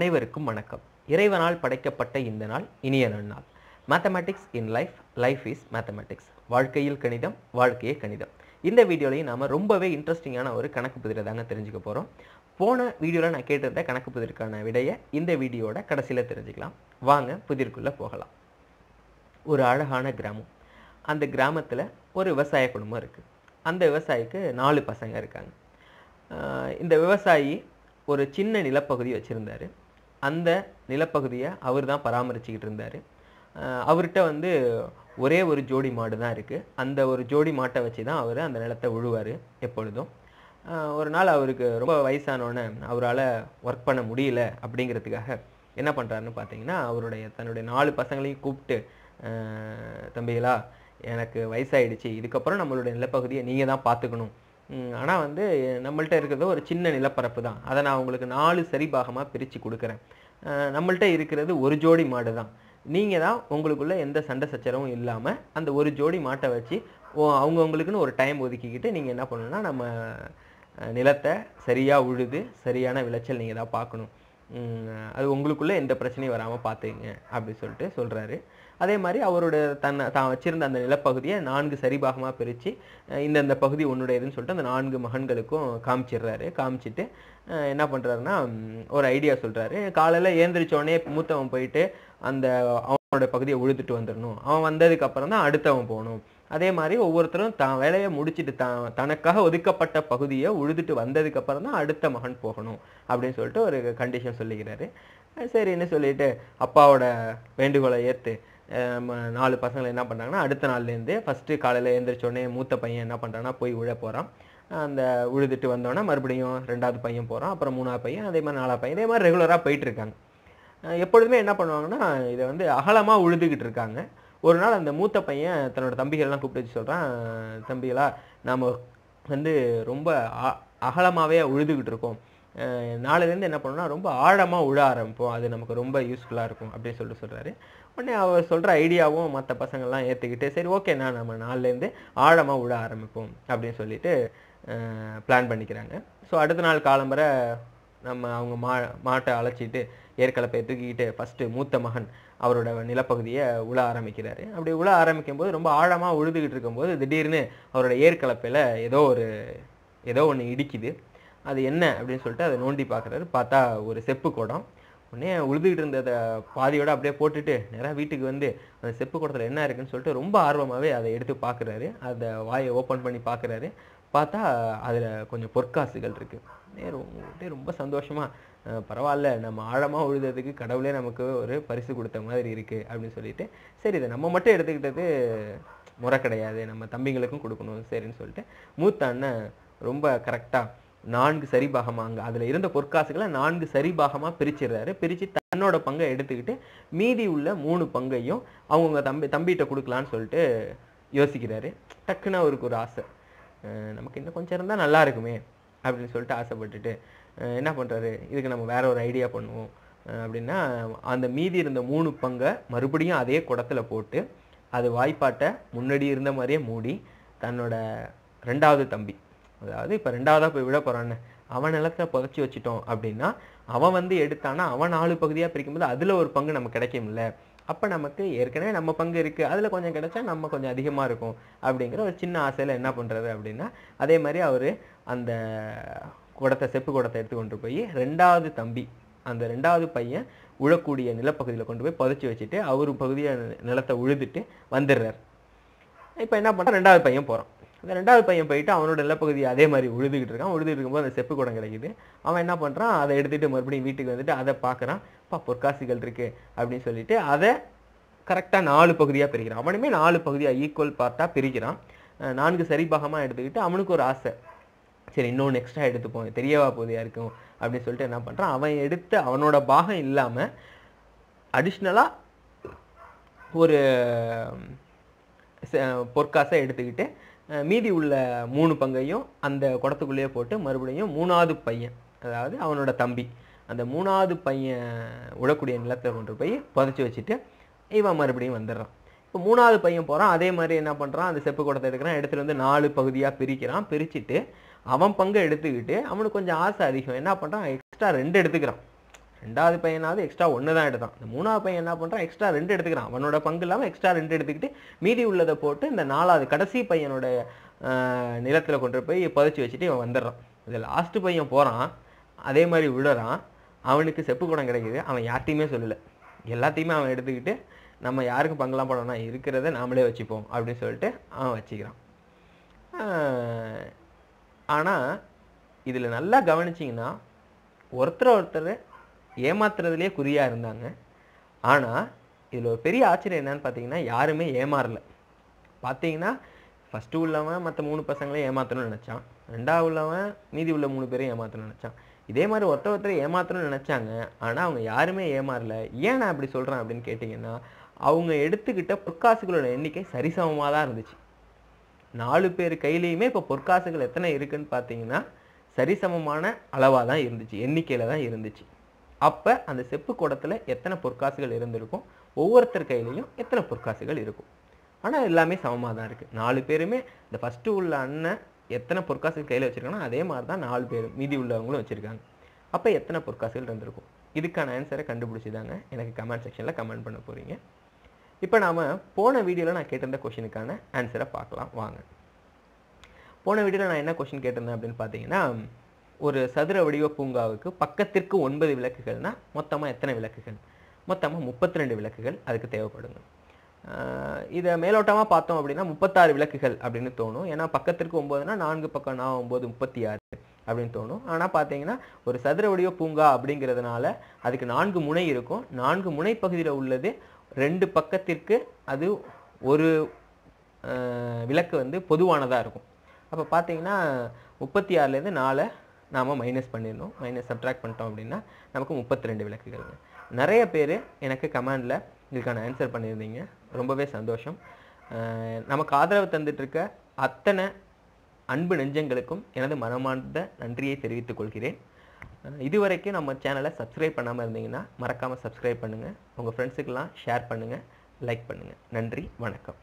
அனைவருக்கும் வணக்கம். இறைவனால் படைக்கப்பட்ட இந்த நாள் இனிய நன்னாள். Mathematics in life life is mathematics வாழ்க்கையில் கணிதம் வாழ்க்கையே கணிதம். இந்த வீடியோலையும் நாம் ரொம்பவே இன்ட்ரெஸ்டிங்கான ஒரு கணக்கு புதிரை தாங்க தெரிஞ்சுக்க போகிறோம் போன வீடியோவில் நான் கேட்டிருந்த கணக்கு புதிருக்கான விடையை இந்த வீடியோட கடைசியில் தெரிஞ்சுக்கலாம். வாங்க புதிருக்குள்ளே போகலாம். ஒரு அழகான கிராமம். அந்த கிராமத்தில் ஒரு விவசாய குடும்பம் இருக்குது அந்த விவசாயிக்கு நாலு பசங்க இருக்காங்க. இந்த விவசாயி ஒரு சின்ன நிலப்பகுதி வச்சுருந்தாரு. அந்த நிலப்பகுதியை அவர் தான் பராமரிச்சுக்கிட்டு இருந்தார். அவர்கிட்ட வந்து ஒரே ஒரு ஜோடி மாடு தான் இருக்குது அந்த ஒரு ஜோடி மாட்டை வச்சு தான் அவர் அந்த நிலத்தை உழுவார் எப்பொழுதும். ஒரு நாள் அவருக்கு ரொம்ப வயசானோடனே அவரால் ஒர்க் பண்ண முடியல அப்படிங்கிறதுக்காக என்ன பண்ணுறாருன்னு பார்த்தீங்கன்னா அவருடைய தன்னுடைய நாலு பசங்களையும் கூப்பிட்டு தம்பிகளா எனக்கு வயசாயிடுச்சு. இதுக்கப்புறம் நம்மளுடைய நிலப்பகுதியை நீங்கள் தான் பார்த்துக்கணும். ஆனால் வந்து நம்மள்கிட்ட இருக்கிறது ஒரு சின்ன நிலப்பரப்பு தான். அதை நான் உங்களுக்கு நாலு சரிபாகமாக பிரித்து கொடுக்குறேன். நம்மள்கிட்ட இருக்கிறது ஒரு ஜோடி மாடு தான். நீங்கள் தான் உங்களுக்குள்ளே எந்த சண்டை சச்சரவும் இல்லாமல் அந்த ஒரு ஜோடி மாட்டை வச்சு ஓ- அவங்கவுங்களுக்குன்னு ஒரு டைம் ஒதுக்கிக்கிட்டு நீங்கள் என்ன பண்ணணும்னா நம்ம நிலத்தை சரியாக உழுது சரியான விளைச்சல் நீங்கள் தான் பார்க்கணும். அது உங்களுக்குள்ளே எந்த பிரச்சனையும் வராமல் பார்த்துங்க அப்படி சொல்லிட்டு சொல்கிறாரு அதே மாதிரி அவரோட தன்னை தான் வச்சிருந்த அந்த நிலப்பகுதியை நான்கு சரிபாகமாக பிரித்து இந்தந்த பகுதி உன்னுடையதுன்னு சொல்லிட்டு அந்த நான்கு மகன்களுக்கும் காமிச்சிடுறாரு. காமிச்சிட்டு என்ன பண்ணுறாருன்னா ஒரு ஐடியா சொல்கிறாரு காலையில் ஏந்திரிச்சோடனே மூத்தவன் போயிட்டு அந்த அவனோட பகுதியை உழுதுட்டு வந்துடணும். அவன் வந்ததுக்கு அப்புறம் தான் அடுத்தவன் போகணும். அதே மாதிரி ஒவ்வொருத்தரும் தான் வேலையை முடிச்சிட்டு தான் தனக்காக ஒதுக்கப்பட்ட பகுதியை உழுதுட்டு வந்ததுக்கு அப்புறம் தான் அடுத்த மகன் போகணும் அப்படின்னு சொல்லிட்டு ஒரு கண்டிஷன் சொல்லிக்கிறாரு. சரின்னு சொல்லிட்டு அப்பாவோட வேண்டுகோளை ஏற்று நாலு பசங்களை என்ன பண்ணுறாங்கன்னா அடுத்த நாள்லேருந்து ஃபஸ்ட்டு காலையில் எழுந்திரிச்சோடனே மூத்த பையன் என்ன பண்ணுறான்னா போய் உழ போகிறான் அந்த உழுதுட்டு வந்தோடனே மறுபடியும் ரெண்டாவது பையன் போகிறான் அப்புறம் மூணாவது பையன் அதே மாதிரி நாலாவது பையன் இதே மாதிரி ரெகுலராக போயிட்டு இருக்காங்க. எப்பொழுதுமே என்ன பண்ணுவாங்கன்னா இதை வந்து அகலமாக உழுதுகிட்டு இருக்காங்க. ஒரு நாள் அந்த மூத்த பையன் தன்னோட தம்பிகள்லாம் கூப்பிட்டு வச்சு சொல்கிறான் தம்பிகளா நாம் வந்து ரொம்ப அ- அகலமாகவே உழுதுகிட்டு இருக்கோம். நாளிலேருந்து நாளையிலேருந்து என்ன பண்ணோம்னா ரொம்ப ஆழமாக உழ ஆரம்பிப்போம். அது நமக்கு ரொம்ப யூஸ்ஃபுல்லாக இருக்கும். அப்படின்னு சொல்லிட்டு சொல்கிறாரு உடனே அவர் சொல்கிற ஐடியாவும் மற்ற பசங்கள்லாம் ஏற்றுக்கிட்டு சரி ஓகேண்ணா நம்ம நாளிலேருந்து ஆழமாக உழ ஆரம்பிப்போம். அப்படின்னு சொல்லிட்டு பிளான் பண்ணிக்கிறாங்க. ஸோ அடுத்த நாள் காலம்பரை நம்ம அவங்க மா மாட்டை அழைச்சிட்டு ஏற்கலப்பை தூக்கிக்கிட்டு ஃபஸ்ட்டு மூத்த மகன் அவரோட நிலப்பகுதியை உழ ஆரம்பிக்கிறாரு. அப்படி உழ ஆரம்பிக்கும் போது ரொம்ப ஆழமாக உழுதுகிட்டு இருக்கும்போது திடீர்னு அவரோட ஏற்கலப்பையில் ஏதோ ஒரு ஏதோ ஒன்று இடிக்குது. அது என்ன அப்படின்னு சொல்லிட்டு அதை நோண்டி பார்க்குறாரு. பார்த்தா ஒரு செப்பு குடம். உடனே உழுதுகிட்டு இருந்ததை பாதியோட அப்படியே போட்டுட்டு நேராக வீட்டுக்கு வந்து அந்த செப்பு குடத்தில் என்ன இருக்குன்னு சொல்லிட்டு ரொம்ப ஆர்வமாகவே அதை எடுத்து பார்க்குறாரு அதை வாயை ஓப்பன் பண்ணி பார்க்குறாரு பார்த்தா அதில் கொஞ்சம் பொற்காசுகள் இருக்குது ரொம்ப ரொம்ப சந்தோஷமாக பரவாயில்ல நம்ம ஆழமாக உழுதுறதுக்கு கடவுளே நமக்கு ஒரு பரிசு கொடுத்த மாதிரி இருக்குது அப்படின்னு சொல்லிட்டு சரி இதை நம்ம மட்டும் எடுத்துக்கிட்டது முறை கிடையாது. நம்ம தம்பிங்களுக்கும் கொடுக்கணும் சரின்னு சொல்லிட்டு மூத்த அண்ணன் ரொம்ப கரெக்டாக நான்கு சரிபாகமாக அதில் இருந்த பொற்காசுகளை நான்கு சரிபாகமாக பிரிச்சிடுறாரு. பிரித்து தன்னோட பங்கை எடுத்துக்கிட்டு மீதி உள்ள மூணு பங்கையும் அவங்கவுங்க தம்பி தம்பிகிட்ட கொடுக்கலான்னு சொல்லிட்டு யோசிக்கிறாரு. டக்குன்னு அவருக்கு ஒரு ஆசை. நமக்கு இன்னும் கொஞ்சம் இருந்தால் நல்லா இருக்குமே அப்படின்னு சொல்லிட்டு ஆசைப்பட்டுட்டு என்ன பண்ணுறாரு இதுக்கு நம்ம வேற ஒரு ஐடியா பண்ணுவோம். அப்படின்னா அந்த மீதி இருந்த மூணு பங்கை மறுபடியும் அதே குடத்தில் போட்டு அது வாய்ப்பாட்டை முன்னாடி இருந்த மாதிரியே மூடி தன்னோட ரெண்டாவது தம்பி அதாவது இப்போ ரெண்டாவதாக போய் விட போகிறான்னு அவன் நிலத்தை புதைச்சி வச்சிட்டோம் அப்படின்னா அவன் வந்து எடுத்தானா அவன் நாலு பகுதியாக பிரிக்கும்போது அதில் ஒரு பங்கு நமக்கு கிடைக்கும்ல. அப்போ நமக்கு ஏற்கனவே நம்ம பங்கு இருக்குது அதில் கொஞ்சம் கிடைச்சா நம்ம கொஞ்சம் அதிகமாக இருக்கும் அப்படிங்கிற ஒரு சின்ன ஆசையில் என்ன பண்ணுறது அப்படின்னா அதே மாதிரி அவர் அந்த குடத்தை செப்பு குடத்தை எடுத்து கொண்டு போய் ரெண்டாவது தம்பி அந்த ரெண்டாவது பையன் உழக்கூடிய நிலப்பகுதியில் கொண்டு போய் புதைச்சி வச்சுட்டு அவர் பகுதியை நிலத்தை உழுதுட்டு வந்துடுறார். இப்போ என்ன பண்ணுறான் ரெண்டாவது பையன் போகிறான் அந்த ரெண்டாவது பையன் போயிட்டு அவனோட நிலப்பகுதியை அதே மாதிரி உழுதுகிட்டு இருக்கான். உழுதுகிட்டு இருக்கும்போது அந்த செப்பு குடம் கிடைக்குது. அவன் என்ன பண்ணுறான் அதை எடுத்துகிட்டு மறுபடியும் வீட்டுக்கு வந்துட்டு அதை பார்க்குறான். பா பொற்காசுகள் இருக்குது அப்படின்னு சொல்லிட்டு அதை கரெக்டாக நாலு பகுதியாக பிரிக்கிறான். அவனுமே நாலு பகுதியாக ஈக்குவல் பார்ட்டாக பிரிக்கிறான். நான்கு சரிபாகமாக எடுத்துக்கிட்டு அவனுக்கு ஒரு ஆசை. சரி இன்னொன்று எக்ஸ்ட்ரா எடுத்துப்போம். தெரியவா போதையாக இருக்கும் அப்படின்னு சொல்லிட்டு என்ன பண்ணுறான் அவன் எடுத்து அவனோட பாகம் இல்லாமல் அடிஷ்னலாக ஒரு பொற்காசை எடுத்துக்கிட்டு மீதி உள்ள மூணு பங்கையும் அந்த குடத்துக்குள்ளேயே போட்டு மறுபடியும் மூணாவது பையன் அதாவது அவனோட தம்பி அந்த மூணாவது பையன் விடக்கூடிய நிலத்தை கொண்டு போய் புதைச்சி வச்சுட்டு இவன் மறுபடியும் வந்துடுறான். இப்போ மூணாவது பையன் போகிறான் அதே மாதிரி என்ன பண்ணுறான் அந்த செப்பு குடத்தை எடுக்கிறான் எடுத்துகிட்டு வந்து நாலு பகுதியாக பிரிக்கிறான் பிரிச்சுட்டு அவன் பங்கை எடுத்துக்கிட்டு அவனுக்கு கொஞ்சம் ஆசை அதிகம். என்ன பண்ணுறான் எக்ஸ்ட்ரா ரெண்டு எடுத்துக்கிறான். ரெண்டாவது பையனாவது எக்ஸ்ட்ரா ஒன்று தான் எடுத்தான். இந்த மூணாவது பையன் என்ன பண்ணுறான் எக்ஸ்ட்ரா ரெண்டு எடுத்துக்கிறான். அவனோட பங்கு இல்லாமல் எக்ஸ்ட்ரா ரெண்டு எடுத்துக்கிட்டு மீதி உள்ளதை போட்டு இந்த நாலாவது கடைசி பையனோட நிலத்தில் கொண்டு போய் புதைச்சி வச்சுட்டு இவன் வந்துடுறான். இது லாஸ்ட்டு பையன் போகிறான் அதே மாதிரி விழுறான். அவனுக்கு செப்பு குடம் கிடைக்குது. அவன் யார்ட்டையுமே சொல்லலை. எல்லாத்தையுமே அவன் எடுத்துக்கிட்டு நம்ம யாருக்கும் பங்கெல்லாம் போடணும்னா இருக்கிறத நாமளே வச்சுப்போம் அப்படின்னு சொல்லிட்டு அவன் வச்சுக்கிறான். ஆனால் இதில் நல்லா கவனிச்சிங்கன்னா ஒருத்தர் ஒருத்தர் ஏமாத்துறதுலேயே குறியாக இருந்தாங்க. ஆனால் இதில் ஒரு பெரிய ஆச்சரியம் என்னன்னு பார்த்தீங்கன்னா யாருமே ஏமாறல. பார்த்தீங்கன்னா ஃபஸ்ட்டு உள்ளவன் மற்ற மூணு பசங்களையும் ஏமாற்றணும்னு நினச்சான். ரெண்டாவது உள்ளவன் மீதி உள்ள மூணு பேரையும் ஏமாற்றணும்னு நினச்சான். இதே மாதிரி ஒருத்த ஒருத்தரை ஏமாற்றணும்னு நினச்சாங்க. ஆனால் அவங்க யாருமே ஏமாறல. ஏன் நான் அப்படி சொல்கிறேன் அப்படின்னு கேட்டிங்கன்னா அவங்க எடுத்துக்கிட்ட பொற்காசுகளோட எண்ணிக்கை சரிசமமாக தான் இருந்துச்சு. நாலு பேர் கையிலையுமே இப்போ பொற்காசுகள் எத்தனை இருக்குன்னு பார்த்தீங்கன்னா சரிசமமான அளவாக தான் இருந்துச்சு. எண்ணிக்கையில் தான் இருந்துச்சு. அப்போ அந்த செப்பு குடத்தில் எத்தனை பொற்காசுகள் இருந்திருக்கும்? ஒவ்வொருத்தர் கையிலையும் எத்தனை பொற்காசுகள் இருக்கும்? ஆனால் எல்லாமே சமமாக தான் இருக்குது நாலு பேருமே இந்த ஃபஸ்ட்டு உள்ள அண்ணன் எத்தனை பொற்காசுகள் கையில் வச்சுருக்காங்கன்னா அதே மாதிரி தான் நாலு பேர் மீதி உள்ளவங்களும் வச்சுருக்காங்க. அப்போ எத்தனை பொற்காசுகள் இருந்திருக்கும்? இதுக்கான ஆன்சரை கண்டுபிடிச்சி தாங்க எனக்கு கமெண்ட் செக்ஷனில் கமெண்ட் பண்ண போகிறீங்க இப்போ நாம் போன வீடியோவில் நான் கேட்டிருந்த கொஷினுக்கான ஆன்சரை பார்க்கலாம். வாங்க. போன வீடியோவில் நான் என்ன கொஷின் கேட்டிருந்தேன் அப்படின்னு பார்த்தீங்கன்னா ஒரு சதுர வடிவ பூங்காவுக்கு பக்கத்திற்கு ஒன்பது விளக்குகள்னால் மொத்தமாக எத்தனை விளக்குகள்? மொத்தமாக முப்பத்தி ரெண்டு விளக்குகள் அதுக்கு தேவைப்படுங்க. இதை மேலோட்டமாக பார்த்தோம் அப்படின்னா முப்பத்தாறு விளக்குகள் அப்படின்னு தோணும். ஏன்னா பக்கத்திற்கு ஒம்போதுனா நான்கு பக்கம் நான் ஒம்பது முப்பத்தி ஆறு அப்படின்னு தோணும். ஆனால் பார்த்தீங்கன்னா ஒரு சதுர வடிவ பூங்கா அப்படிங்கிறதுனால அதுக்கு நான்கு முனை இருக்கும். நான்கு முனை பகுதியில் உள்ளது ரெண்டு பக்கத்திற்கு அது ஒரு விளக்கு வந்து பொதுவானதாக இருக்கும். அப்போ பார்த்தீங்கன்னா முப்பத்தி ஆறுலேருந்து நாலு நாம் மைனஸ் பண்ணிடணும். மைனஸ் சப்ட்ராக்ட் பண்ணிட்டோம் அப்படின்னா நமக்கு முப்பத்தி ரெண்டு விளக்குகள். நிறைய பேர் எனக்கு கமெண்டில் இதுக்கான ஆன்சர் பண்ணியிருந்தீங்க. ரொம்பவே சந்தோஷம். நமக்கு ஆதரவு தந்துட்டுருக்க அத்தனை அன்பு நெஞ்சங்களுக்கும் எனது மனமார்ந்த நன்றியை தெரிவித்துக் கொள்கிறேன். இதுவரைக்கும் நம்ம சேனலை சப்ஸ்கிரைப் பண்ணாமல் இருந்தீங்கன்னா மறக்காமல் சப்ஸ்கிரைப் பண்ணுங்கள் உங்கள் ஃப்ரெண்ட்ஸுக்கெல்லாம் ஷேர் பண்ணுங்கள் லைக் பண்ணுங்கள் நன்றி. வணக்கம்.